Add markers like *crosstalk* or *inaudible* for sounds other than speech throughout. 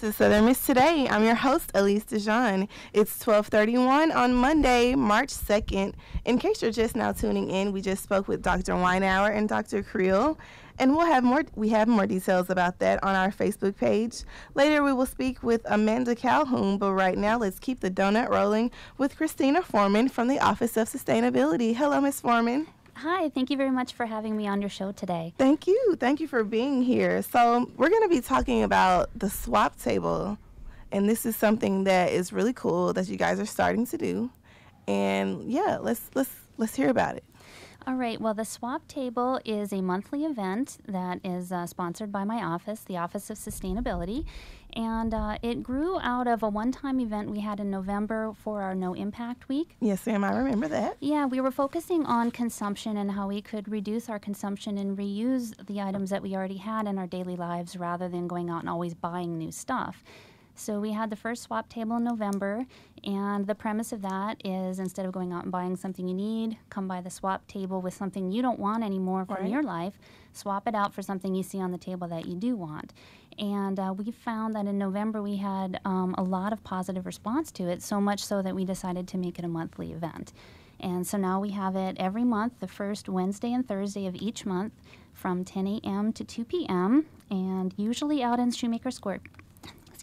to Southern Miss Today. I'm your host, Elise DeJean. It's 1231 on Monday, March 2nd. In case you're just now tuning in, we just spoke with Dr. Weinauer and Dr. Creel, and we'll have more we have more details about that on our Facebook page. Later we will speak with Amanda Calhoun, but right now let's keep the donut rolling with Christina Forman from the Office of Sustainability. Hello, Ms. Forman. Hi, thank you very much for having me on your show today. Thank you. Thank you for being here. So, we're going to be talking about the swap table. And this is something that is really cool that you guys are starting to do. And yeah, let's let's let's hear about it. All right. Well, the Swap Table is a monthly event that is uh, sponsored by my office, the Office of Sustainability. And uh, it grew out of a one time event we had in November for our No Impact Week. Yes, Sam, I remember that. Yeah, we were focusing on consumption and how we could reduce our consumption and reuse the items that we already had in our daily lives rather than going out and always buying new stuff. So we had the first swap table in November, and the premise of that is instead of going out and buying something you need, come by the swap table with something you don't want anymore from Right. your life, swap it out for something you see on the table that you do want. And uh, we found that in November we had um, a lot of positive response to it, so much so that we decided to make it a monthly event. And so now we have it every month, the first Wednesday and Thursday of each month from 10 a.m. to 2 p.m., and usually out in Shoemaker Square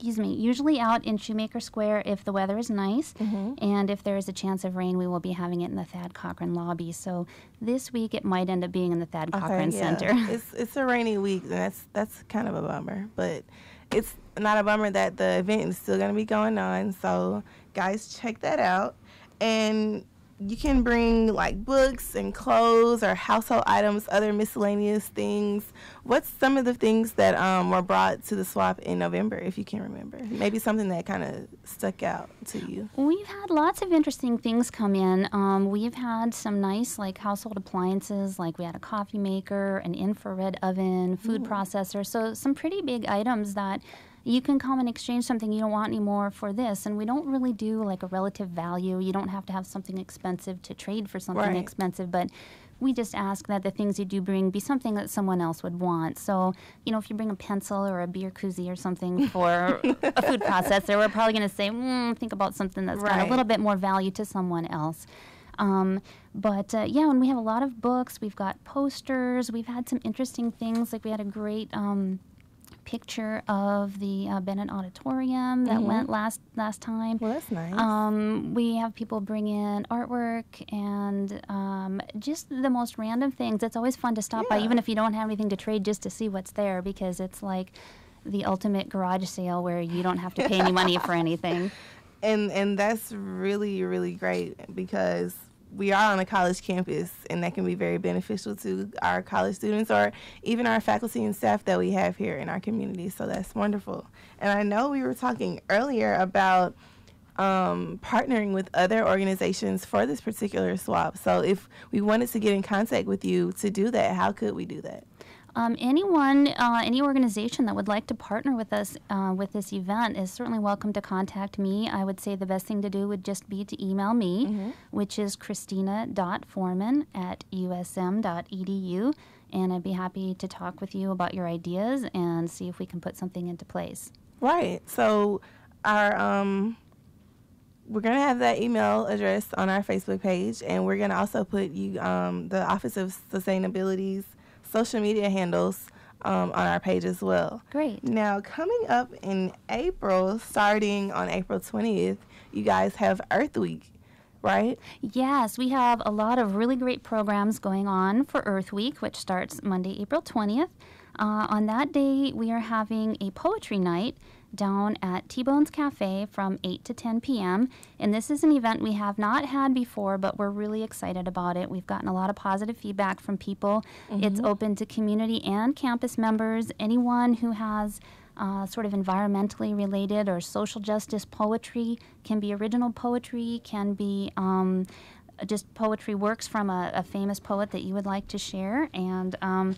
excuse me, usually out in Shoemaker Square if the weather is nice, mm-hmm. and if there is a chance of rain, we will be having it in the Thad Cochran lobby. So this week it might end up being in the Thad Cochran yeah. Center. *laughs* it's it's a rainy week, and that's that's kind of a bummer. But it's not a bummer that the event is still going to be going on. So guys, check that out, and you can bring like books and clothes or household items, other miscellaneous things. What's some of the things that um, were brought to the swap in November, if you can remember? Maybe something that kind of stuck out to you. We've had lots of interesting things come in. Um, we've had some nice like household appliances, like we had a coffee maker, an infrared oven, food processor. So some pretty big items that you can come and exchange something you don't want anymore for this. And we don't really do like a relative value. You don't have to have something expensive to trade for something Right. expensive, but we just ask that the things you do bring be something that someone else would want. So, you know, if you bring a pencil or a beer koozie or something *laughs* for a food processor, we're probably going to say, mm, think about something that's got a little bit more value to someone else. Um, but uh, yeah, and we have a lot of books. We've got posters. We've had some interesting things. Like we had a great um, picture of the uh, Bennett Auditorium that went last last time. Well, that's nice. Um, we have people bring in artwork and um, just the most random things. It's always fun to stop by, even if you don't have anything to trade, just to see what's there because it's like the ultimate garage sale where you don't have to pay any money for anything. *laughs* and and that's really really great because we are on a college campus and that can be very beneficial to our college students or even our faculty and staff that we have here in our community. So that's wonderful. And i know we were talking earlier about um, partnering with other organizations for this particular swap. So if we wanted to get in contact with you to do that how could we do that Um, anyone, uh, any organization that would like to partner with us uh, with this event is certainly welcome to contact me. I would say the best thing to do would just be to email me, which is christina.forman at usm.edu. And I'd be happy to talk with you about your ideas and see if we can put something into place. Right. So our um we're gonna have that email address on our Facebook page and we're gonna also put you um the Office of Sustainability's social media handles um, on our page as well. Great. Now coming up in April, starting on April twentieth, you guys have Earth Week, right? Yes, we have a lot of really great programs going on for Earth Week, which starts Monday, April 20th. Uh, on that day, we are having a poetry night down at T Bones Cafe from 8 to 10 p.m. And this is an event we have not had before, but we're really excited about it. We've gotten a lot of positive feedback from people. It's open to community and campus members, anyone who has uh, sort of environmentally related or social justice poetry can be original poetry, can be um, just poetry works from a, a famous poet that you would like to share. And um,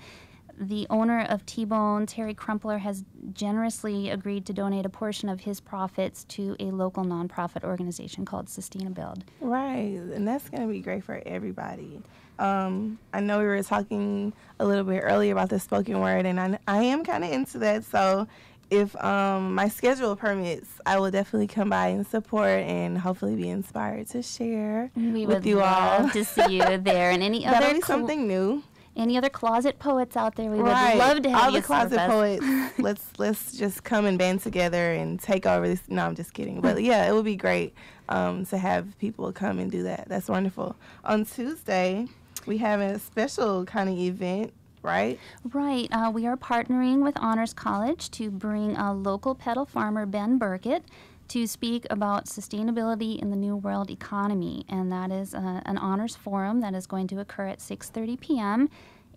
the owner of T Bone, Terry Crumpler, has generously agreed to donate a portion of his profits to a local nonprofit organization called Sustainabuild. Right, and that's going to be great for everybody. Um, I know we were talking a little bit earlier about the spoken word, and I, I am kind of into that. So, if um, my schedule permits, I will definitely come by and support and hopefully be inspired to share We with would you love all. to see you there, and any *laughs* That'll other be cl- something new. Any other closet poets out there. We would right. love to have all the closet poets. *laughs* let's let's just come and band together and take over this. No, I'm just kidding. But yeah, it would be great um, to have people come and do that. That's wonderful. On Tuesday, we have a special kind of event, right? Right. Uh, we are partnering with Honors College to bring a local pedal farmer, Ben Burkett, to speak about sustainability in the New World economy. And that is uh, an honors forum that is going to occur at 6.30 p.m.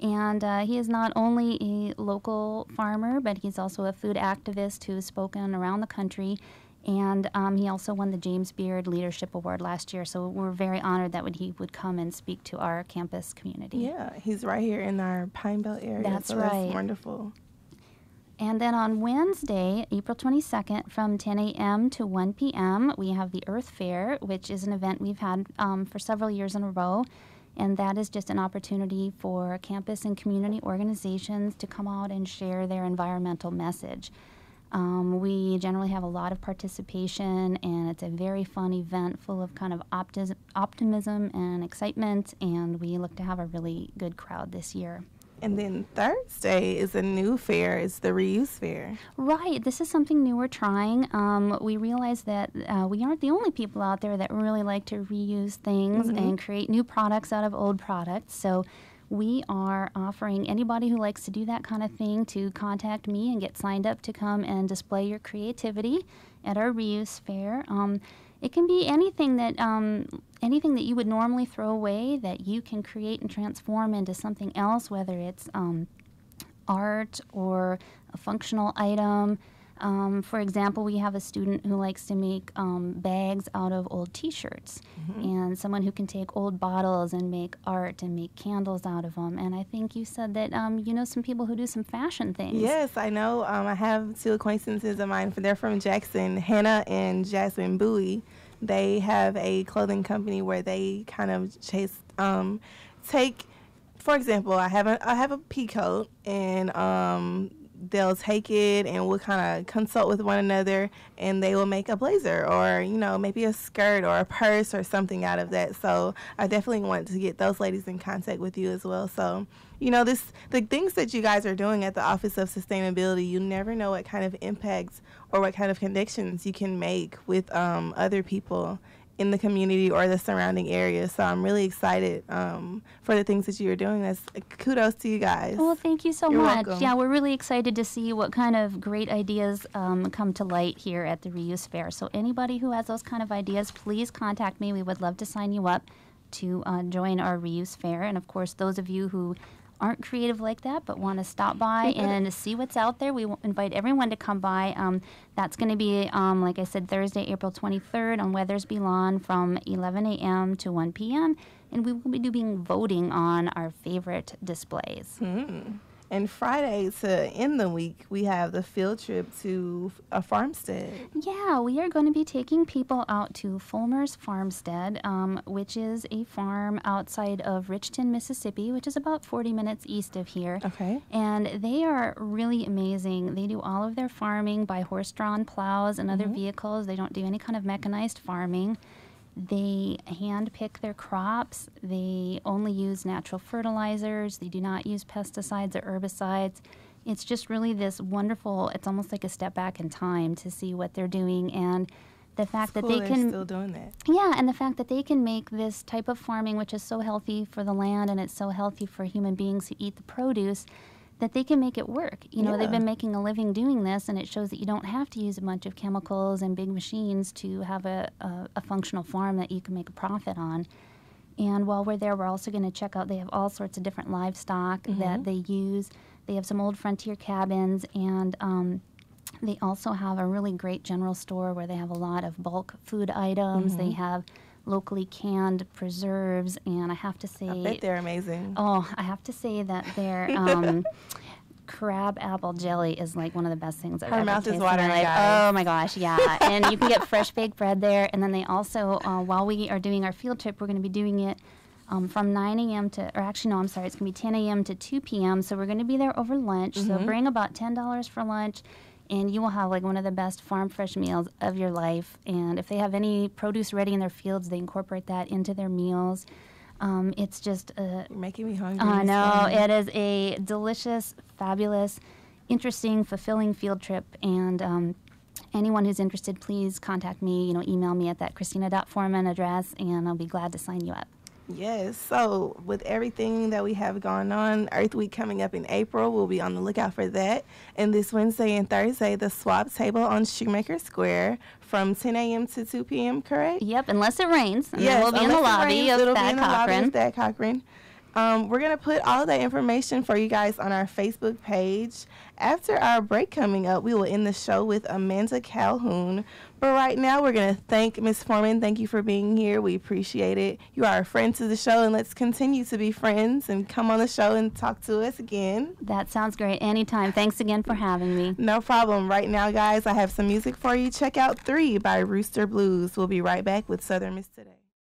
And uh, he is not only a local farmer, but he's also a food activist who has spoken around the country. And um, he also won the James Beard Leadership Award last year. So we're very honored that would, he would come and speak to our campus community. Yeah, he's right here in our Pine Belt area. That's so right. That's wonderful. And then on Wednesday, April 22nd, from 10 a.m. to 1 p.m., we have the Earth Fair, which is an event we've had um, for several years in a row. And that is just an opportunity for campus and community organizations to come out and share their environmental message. Um, we generally have a lot of participation, and it's a very fun event full of kind of optimism and excitement. And we look to have a really good crowd this year. And then Thursday is a new fair. It's the reuse fair. Right. This is something new we're trying. Um, we realize that uh, we aren't the only people out there that really like to reuse things and create new products out of old products. So we are offering anybody who likes to do that kind of thing to contact me and get signed up to come and display your creativity at our reuse fair. Um, it can be anything that um, anything that you would normally throw away that you can create and transform into something else, whether it's um, art or a functional item. Um, for example, we have a student who likes to make um, bags out of old T-shirts, and someone who can take old bottles and make art and make candles out of them. And I think you said that um, you know some people who do some fashion things. Yes, I know. Um, I have two acquaintances of mine. They're from Jackson, Hannah and Jasmine Bowie. They have a clothing company where they kind of chase, um, take, for example, I have a I have a pea coat, and um, they'll take it and we'll kind of consult with one another, and they will make a blazer or you know maybe a skirt or a purse or something out of that. So I definitely want to get those ladies in contact with you as well. So you know this the things that you guys are doing at the office of sustainability you never know what kind of impacts or what kind of connections you can make with um, other people in the community or the surrounding area so i'm really excited um, for the things that you're doing that's kudos to you guys Well, thank you so You're much. welcome. Yeah, we're really excited to see what kind of great ideas um, come to light here at the Reuse Fair. So, anybody who has those kind of ideas, please contact me. We would love to sign you up to uh, join our Reuse Fair. And of course, those of you who aren't creative like that but want to stop by and see what's out there, we w- invite everyone to come by. Um, that's going to be, um, like I said, Thursday, April 23rd on Weathersby Lawn from 11 a.m. to 1 p.m. And we will be doing voting on our favorite displays. And friday to end the week we have the field trip to a farmstead Yeah, we are going to be taking people out to Fulmer's Farmstead, um, which is a farm outside of Richton, Mississippi, which is about 40 minutes east of here. okay And they are really amazing. They do all of their farming by horse drawn plows and other vehicles. They don't do any kind of mechanized farming. They hand pick their crops. They only use natural fertilizers. They do not use pesticides or herbicides. It's just really this wonderful, it's almost like a step back in time to see what they're doing and the fact that they they're can still doing that yeah, and the fact that they can make this type of farming, which is so healthy for the land and it's so healthy for human beings who eat the produce, that they can make it work. You know, they've been making a living doing this, and it shows that you don't have to use a bunch of chemicals and big machines to have a, a, a functional farm that you can make a profit on. And while we're there, we're also going to check out, they have all sorts of different livestock that they use. They have some old frontier cabins, and um, they also have a really great general store where they have a lot of bulk food items. They have locally canned preserves, and I have to say, i bet they're amazing oh, I have to say that their *laughs* um, crab apple jelly is like one of the best things I've Her ever mouth is tasted in watering, guys. Oh my gosh, yeah! and you can get fresh baked bread there, and then they also, uh, while we are doing our field trip, we're going to be doing it. Um, from 9 a.m. to, or actually, no, I'm sorry, it's going to be 10 a.m. to 2 p.m. So we're going to be there over lunch. So bring about $10 for lunch. And you will have like one of the best farm fresh meals of your life. And if they have any produce ready in their fields, they incorporate that into their meals. Um, it's just a, You're making me hungry. I know it is a delicious, fabulous, interesting, fulfilling field trip, and um, anyone who's interested, please contact me. You know, email me at that Christina.Forman address, and I'll be glad to sign you up. Yes. So, with everything that we have going on, Earth Week coming up in April, we'll be on the lookout for that. And this Wednesday and Thursday, the swap table on Shoemaker Square from 10 a.m. to 2 p.m., correct? Yep, unless it rains, and Yes, then we'll be in the lobby rains, of it'll Thad in the lobby Cochran. of Thad Cochran. Um, we're going to put all of that information for you guys on our Facebook page. After our break coming up, we will end the show with Amanda Calhoun. But right now, we're going to thank Miss Forman. Thank you for being here. We appreciate it. You are a friend to the show, and let's continue to be friends and come on the show and talk to us again. That sounds great. Anytime. Thanks again for having me. No problem. Right now, guys, I have some music for you. Check out Three by Rooster Blues. We'll be right back with Southern Miss Today.